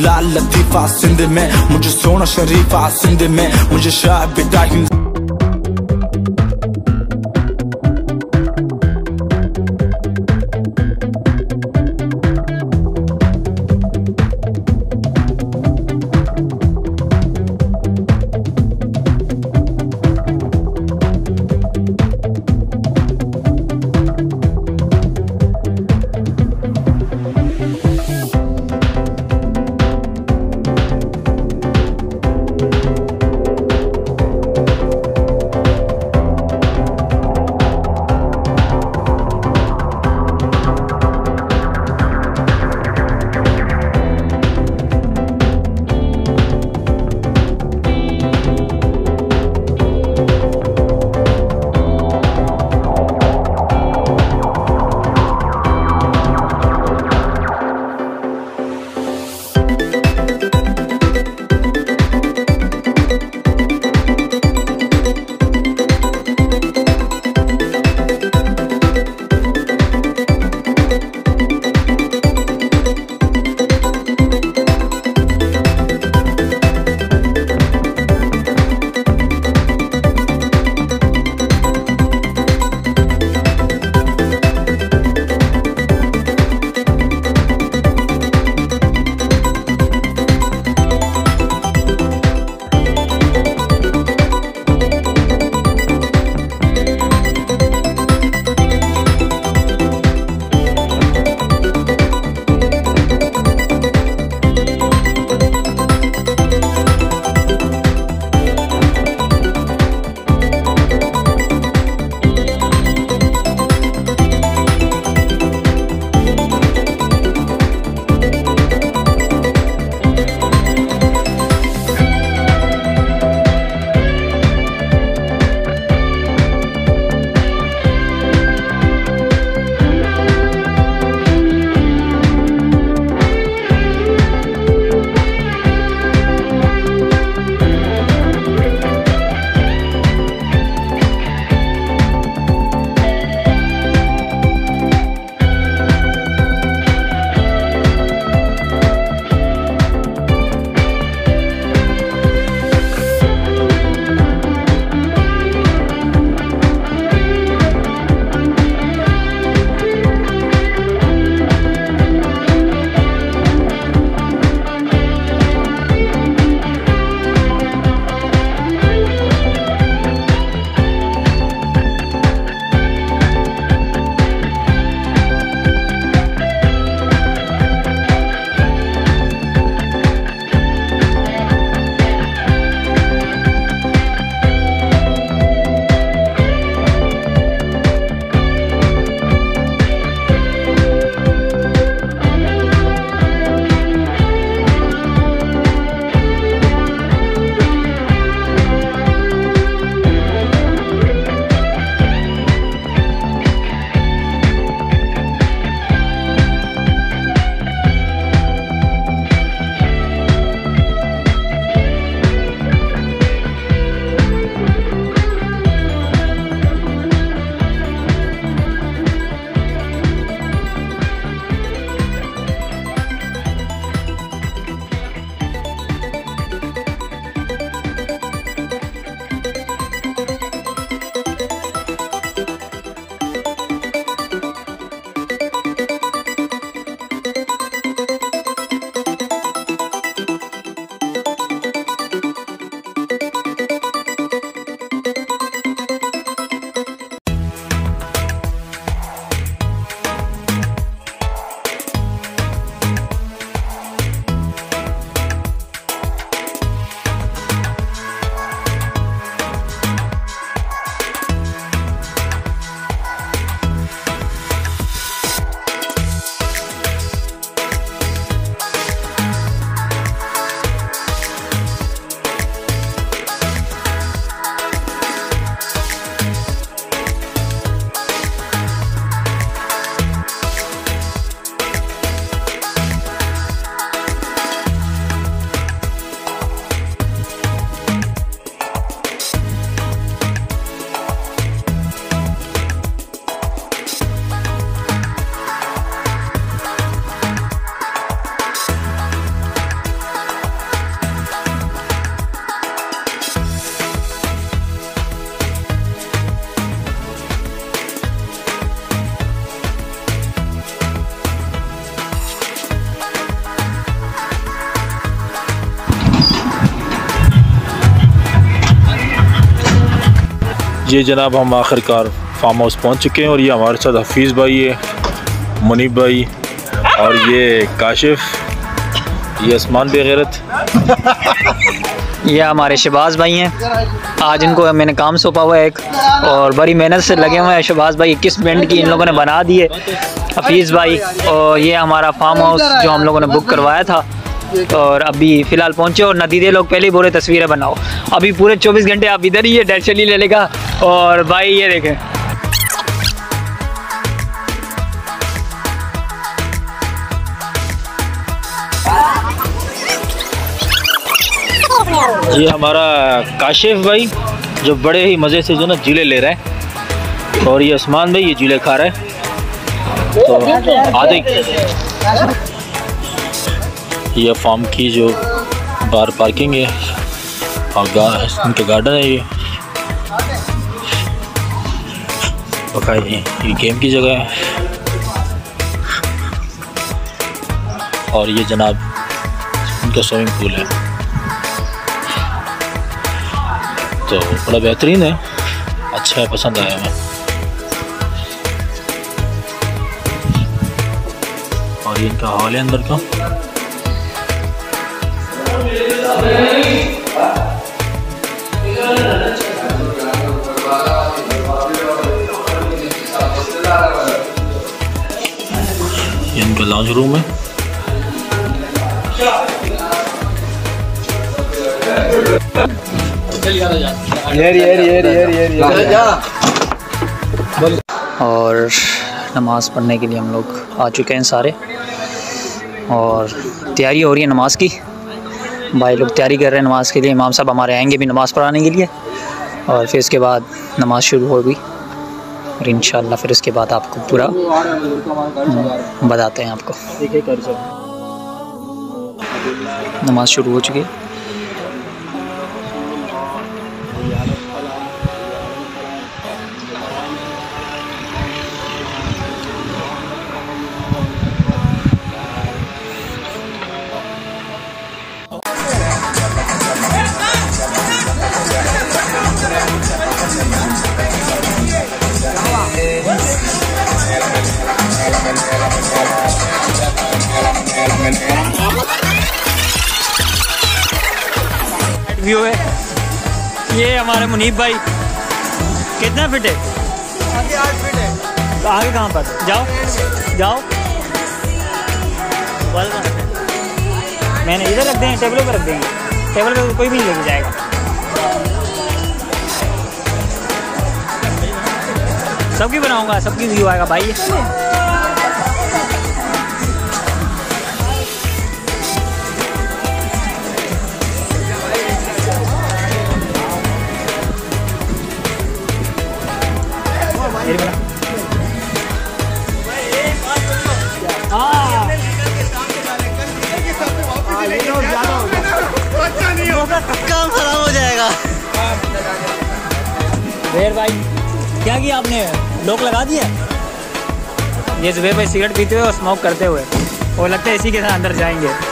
लाल लतीफा सिंध में मुझे सोना शरीफा सिंध में मुझे शाह बिदा ये जनाब, हम आखिरकार फार्म हाउस पहुँच चुके हैं और ये हमारे साथ हफीज़ भाई है, मुनीब भाई और ये काशिफ, ये आसमान बेगैरत ये हमारे शहबाज भाई हैं। आज इनको मैंने काम सौंपा हुआ है एक और बड़ी मेहनत से लगे हुए हैं शहबाज भाई, इक्कीस मिनट की इन लोगों ने बना दी है हफीज़ भाई। और ये हमारा फार्म हाउस जो हम लोगों ने बुक करवाया था और अभी फ़िलहाल पहुँचे और नदीदे लोग, पहले ही बोले तस्वीरें बनाओ। अभी पूरे 24 घंटे आप इधर ही है डैशली ले लेगा। और भाई, ये देखें। ये हमारा काशिफ भाई, जो बड़े ही मज़े से जो ना झूले ले रहे है। और ये आसमान भाई, ये झूले खा रहे है। तो आधे ये फार्म की जो बार पार्किंग है और गा, गार्डन है ये। ये, ये गेम की जगह है। और ये जनाब इनका स्विमिंग पूल है। तो बड़ा बेहतरीन है अच्छा है पसंद आया हमें। और ये इनका हॉल है अंदर का। ये इनका लॉन्च रूम है और नमाज़ पढ़ने के लिए हम लोग आ चुके हैं सारे। और तैयारी हो रही है नमाज़ की? भाई लोग तैयारी कर रहे हैं नमाज़ के लिए। इमाम साहब हमारे आएँगे भी नमाज़ पढ़ाने के लिए। और फिर उसके बाद नमाज़ शुरू होगी। और इन फिर उसके बाद आपको पूरा बताते हैं आपको। नमाज़ शुरू हो चुकी है। व्यू है। ये हमारे मुनीब भाई। कितना फिट है? आगे फिट है आगे कहाँ पर? जाओ। जाओ। मैंने इधर रख देंगे, टेबलों पर रख देंगे। टेबल पर कोई भी नहीं लेके जाएगा। सबकी बनाऊँगा, सबकी व्यू आएगा भाई। काम खराब हो जाएगा। जुबेर भाई, क्या किया आपने? लोक लगा दिया? ये जुबेर भाई सिगरेट पीते हुए और स्मोक करते हुए। और लगता है इसी के साथ अंदर जाएँगे।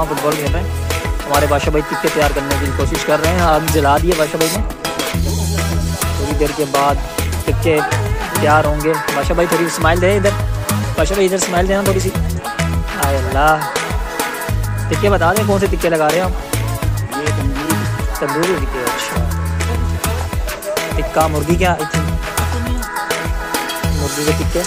हाँ फुटबॉल खेल रहे हैं। हमारे बादशाह भाई टिक्के तैयार करने की कोशिश कर रहे हैं। आग जला दिए बादशाह भाई ने। थोड़ी देर के बाद टिक्के तैयार होंगे। बादशाह भाई थोड़ी स्माइल दे इधर। बादशाह भाई इधर स्माइल देना थोड़ी सी। आय अल्लाह टिक्के बता दें कौन से टिक्के लगा रहे हैं आप? ये तंदूरी। तंदूरी टिक्के अच्छा। टिक्का मुर्गी क्या मुर्गी के टिक्के